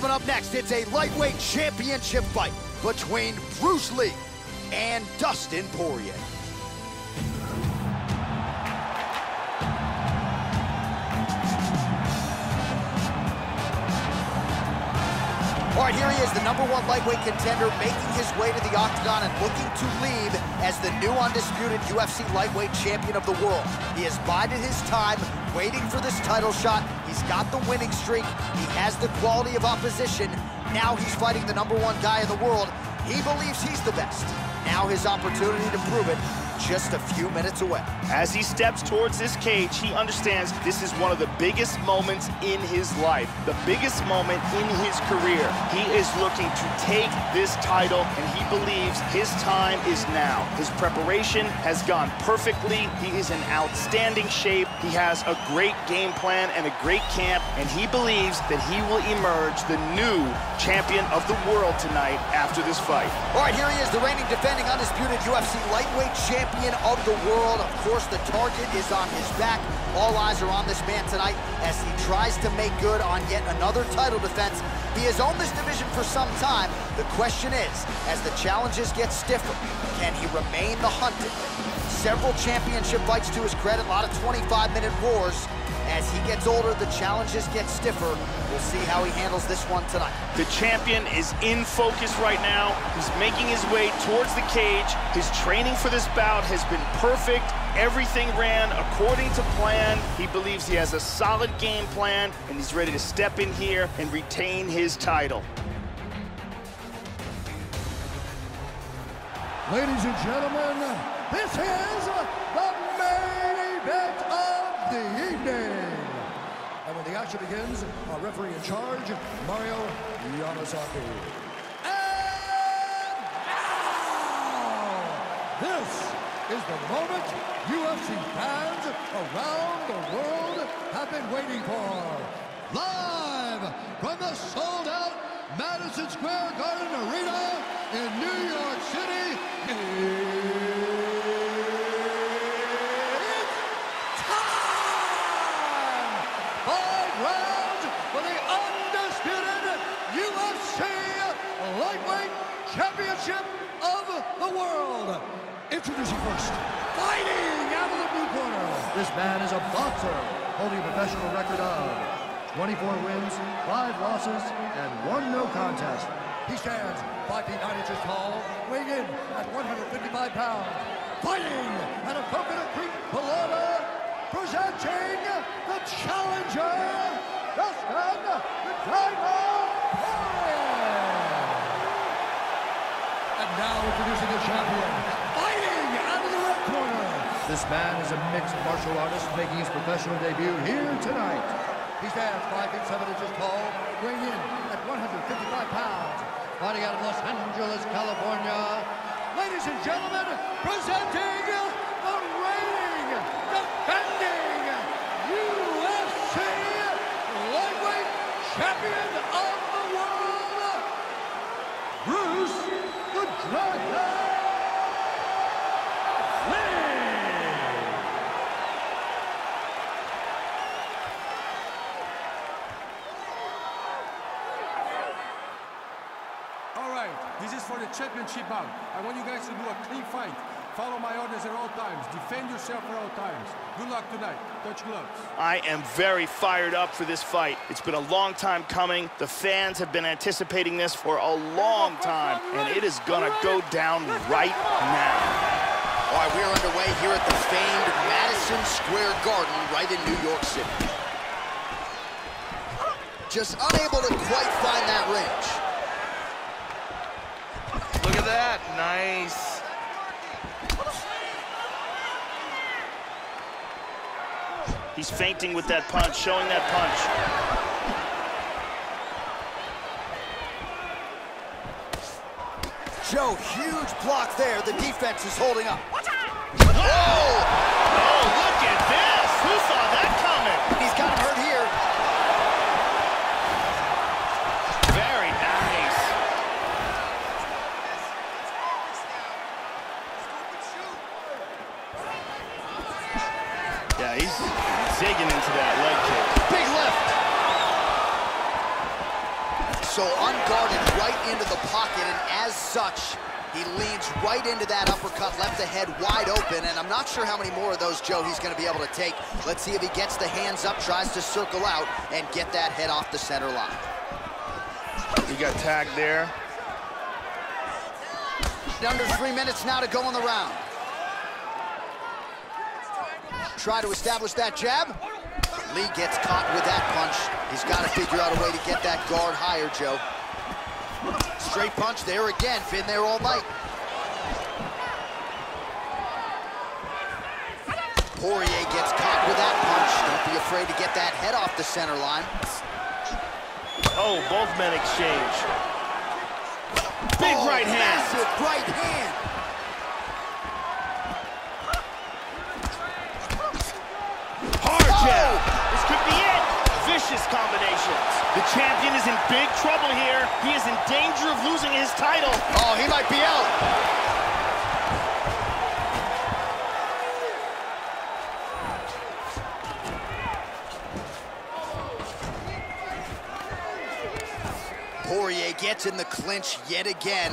Coming up next, it's a lightweight championship fight between Bruce Lee and Dustin Poirier. All right, here he is, the number one lightweight contender, making his way to the octagon and looking to leave as the new undisputed UFC lightweight champion of the world. He has bided his time, waiting for this title shot. He's got the winning streak. He has the quality of opposition. Now he's fighting the number one guy in the world. He believes he's the best. Now his opportunity to prove it just a few minutes away. As he steps towards this cage, he understands this is one of the biggest moments in his life, the biggest moment in his career. He is looking to take this title, and he believes his time is now. His preparation has gone perfectly. He is in outstanding shape. He has a great game plan and a great camp, and he believes that he will emerge the new champion of the world tonight after this fight. All right, here he is, the reigning defending undisputed UFC lightweight champion champion of the world. Of course, the target is on his back. All eyes are on this man tonight as he tries to make good on yet another title defense. He has owned this division for some time. The question is, as the challenges get stiffer, can he remain the hunted? Several championship fights to his credit, a lot of 25-minute wars. As he gets older, the challenges get stiffer. We'll see how he handles this one tonight. The champion is in focus right now. He's making his way towards the cage. His training for this bout has been perfect. Everything ran according to plan. He believes he has a solid game plan, and he's ready to step in here and retain his title. Ladies and gentlemen, this is action begins, our referee in charge, Mario Yamasaki. And now, this is the moment UFC fans around the world have been waiting for. Live from the sold-out Madison Square Garden Arena in New York City, it's time! Five rounds for the undisputed UFC Lightweight Championship of the World. Introducing first, fighting out of the blue corner. This man is a boxer holding a professional record of 24 wins, 5 losses, and 1 no contest. He stands 5 feet 9 inches tall, weighing in at 155 pounds. Fighting out of Coconut Creek, Florida, presenting the challenger, Dustin the Diamond. And now introducing the champion, fighting out of the red corner. This man is a mixed martial artist making his professional debut here tonight. He stands 5 feet 7 inches tall, weighing in at 155 pounds. Fighting out of Los Angeles, California. Ladies and gentlemen, presenting the reigning, defending UFC lightweight champion of the world, Bruce the Dragon Lee. All right, this is for the championship bout. I want you guys to do a clean fight. Follow my orders at all times. Defend yourself at all times. Good luck tonight. Touch gloves. I am very fired up for this fight. It's been a long time coming. The fans have been anticipating this for a long time, and it is gonna go down right now. All right, we're underway here at the famed Madison Square Garden right in New York City. Just unable to quite find that range. Look at that. Nice. He's feinting with that punch, showing that punch. Joe, huge block there. The defense is holding up. Oh, look at this! Who saw that coming? He's got him hurt here. Very nice. Yeah, he's zigging into that leg kick. Big left. so unguarded right into the pocket, and as such, he leans right into that uppercut, left the head wide open, and I'm not sure how many more of those, Joe, he's going to be able to take. Let's see if he gets the hands up, tries to circle out, and get that head off the center line. He got tagged there. Under three minutes now to go in the round. Try to establish that jab. Lee gets caught with that punch. He's got to figure out a way to get that guard higher, Joe. Straight punch there again. Been there all night. Poirier gets caught with that punch. Don't be afraid to get that head off the center line. Oh, both men exchange. Big oh, right hand. Massive right hand. Hard jab. Oh. This could be it. Vicious combinations. The champion is in big trouble here. He is in danger of losing his title. Oh, he might be out. Poirier gets in the clinch yet again.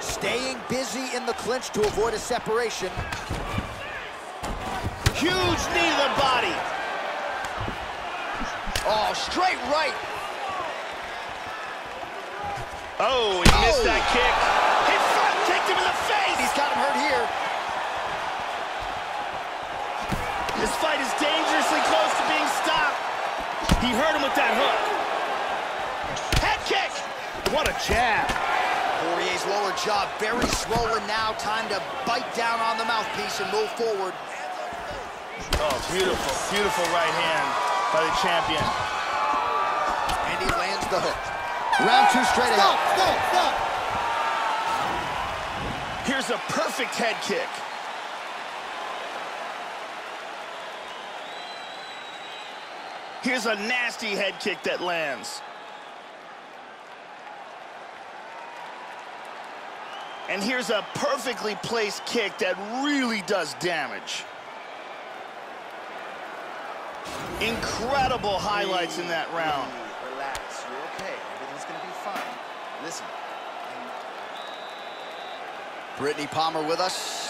Staying busy in the clinch to avoid a separation. Huge knee to the body. Oh, straight right. Oh, he missed Oh. that kick. He front kicked him in the face. He's got him hurt here. This fight is dangerously close to being stopped. He hurt him with that hook. Head kick. What a jab. Poirier's lower jaw very swollen now. Time to bite down on the mouthpiece and move forward. Oh, beautiful, beautiful right hand by the champion. And he lands the hook. Round two straight ahead. Here's a perfect head kick. Here's a nasty head kick that lands. And here's a perfectly placed kick that really does damage. Incredible highlights in that round. Relax, you're okay. Everything's gonna be fine. Listen, Brittney Palmer with us.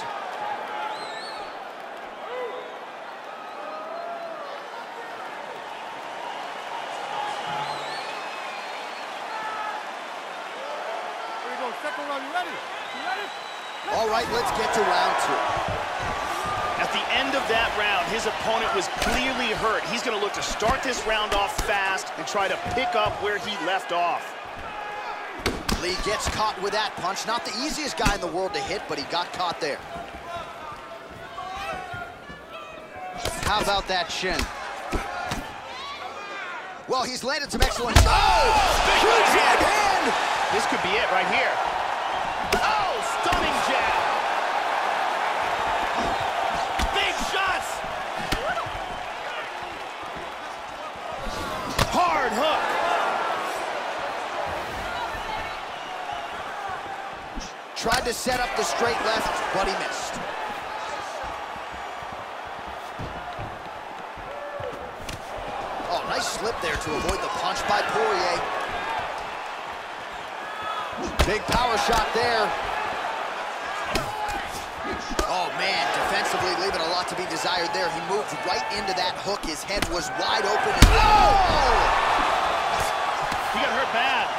Here we go, second round. You ready? You ready? All right, let's get to round two. Opponent was clearly hurt. He's going to look to start this round off fast and try to pick up where he left off. Lee gets caught with that punch. Not the easiest guy in the world to hit, but he got caught there. How about that shin? Well, he's landed some excellent shots. Oh! big Huge right right hand. hand! This could be it right here. Oh, stunning jab. Big shots. Hard hook. Tried to set up the straight left, but he missed. Oh, nice slip there to avoid the punch by Poirier. Big power shot there. Oh, man, defensively leaving a lot to be desired there. He moved right into that hook. His head was wide open. And... Oh! He got hurt bad.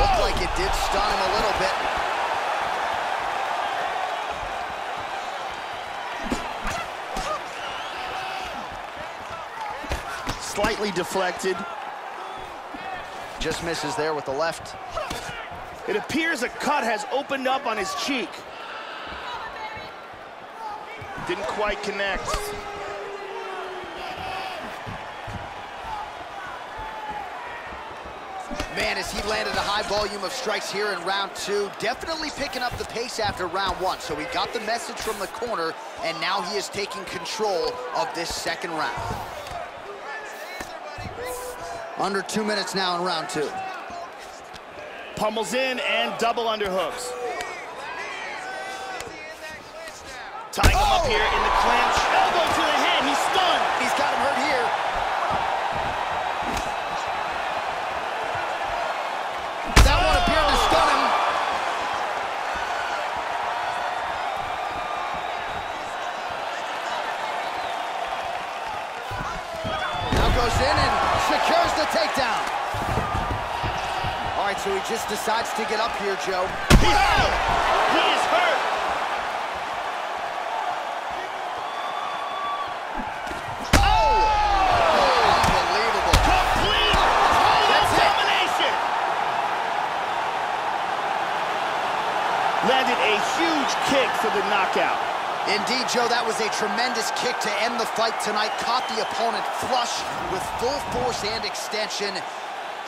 Looked like it did stun him a little bit. Slightly deflected. Just misses there with the left. It appears a cut has opened up on his cheek. Didn't quite connect. Man, as he landed a high volume of strikes here in round two, definitely picking up the pace after round one. So he got the message from the corner, and now he is taking control of this second round. Under two minutes now in round two. Pummels in and double underhooks. Tying him up Oh! here in the clinch. Elbow to the head. He's stunned. He's got him hurt here. Goes in and secures the takedown. All right, so he just decides to get up here, Joe. He, he is hurt. Unbelievable. Complete total domination. Landed a huge kick for the knockout. Indeed, Joe, that was a tremendous kick to end the fight tonight. Caught the opponent flush with full force and extension.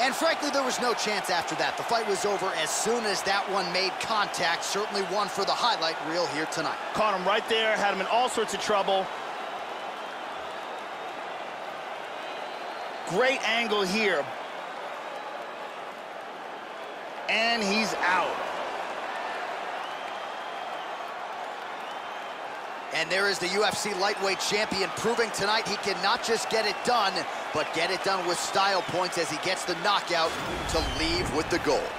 And frankly, there was no chance after that. The fight was over as soon as that one made contact. Certainly one for the highlight reel here tonight. Caught him right there, had him in all sorts of trouble. Great angle here. And he's out. And there is the UFC lightweight champion proving tonight he can not just get it done, but get it done with style points as he gets the knockout to leave with the gold.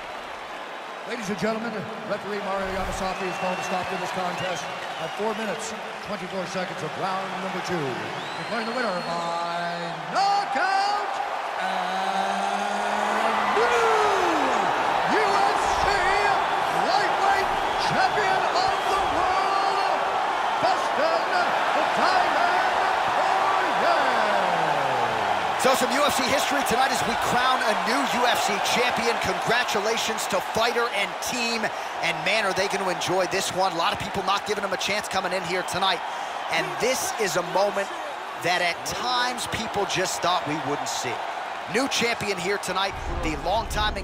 Ladies and gentlemen, referee Mario Yamasaki is called to stop to this contest at 4 minutes, 24 seconds of round number two. Declaring the winner by knockout So some UFC history tonight as we crown a new UFC champion. Congratulations to fighter and team. And man, are they going to enjoy this one. A lot of people not giving them a chance coming in here tonight. And this is a moment that at times people just thought we wouldn't see. New champion here tonight, the longtime